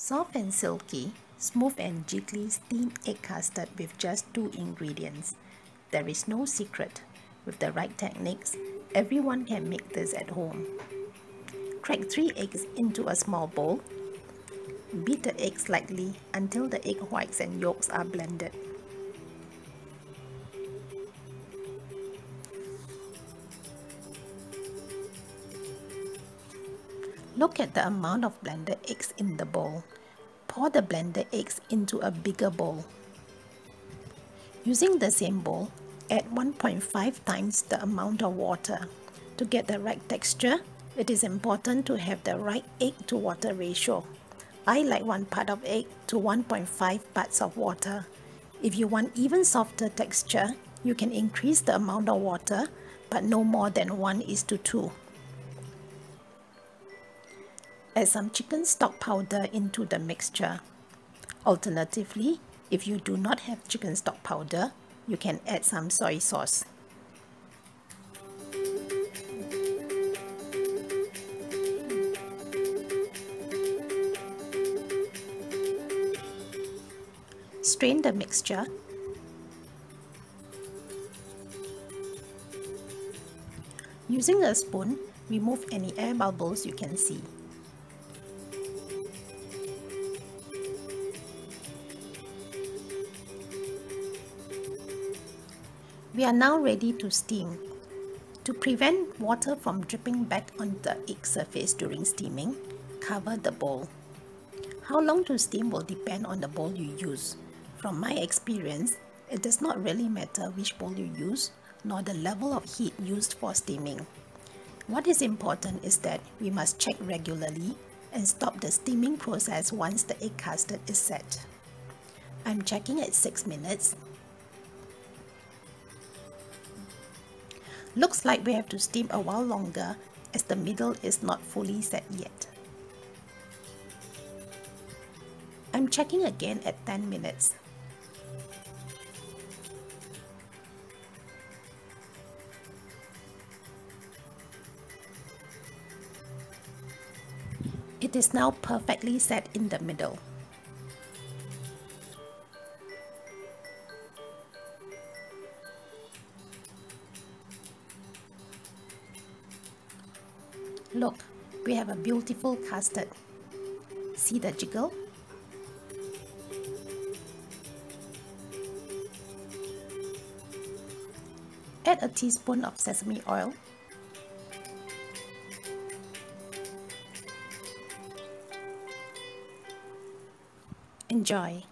Soft and silky, smooth and jiggly steamed egg custard with just two ingredients. There is no secret. With the right techniques, everyone can make this at home. Crack 3 eggs into a small bowl. Beat the eggs lightly until the egg whites and yolks are blended. Look at the amount of blended eggs in the bowl. Pour the blended eggs into a bigger bowl. Using the same bowl, add 1.5 times the amount of water. To get the right texture, it is important to have the right egg to water ratio. I like 1 part of egg to 1.5 parts of water. If you want even softer texture, you can increase the amount of water, but no more than 1 is to 2. Add some chicken stock powder into the mixture. Alternatively, if you do not have chicken stock powder, you can add some soy sauce. Strain the mixture. Using a spoon, remove any air bubbles you can see. We are now ready to steam. To prevent water from dripping back on the egg surface during steaming, cover the bowl. How long to steam will depend on the bowl you use. From my experience, it does not really matter which bowl you use, nor the level of heat used for steaming. What is important is that we must check regularly and stop the steaming process once the egg custard is set. I'm checking at 6 minutes Looks like we have to steam a while longer as the middle is not fully set yet. I'm checking again at 10 minutes. It is now perfectly set in the middle. Look, we have a beautiful custard. See the jiggle? Add a teaspoon of sesame oil. Enjoy!